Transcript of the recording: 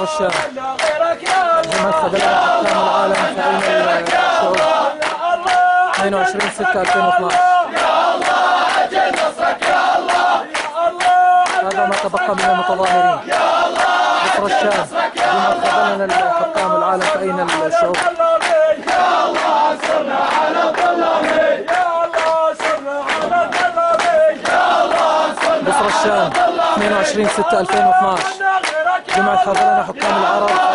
مصر الشام جمعة خذلان حكام العالم في أين الشعوب 22 6 2012 هذا ما تبقى من المتظاهرين. مصر الشام جمعة خذلان حكام العالم في الشعوب مصر الشام 22 6 2012 جمعة خذلان حكام العرب.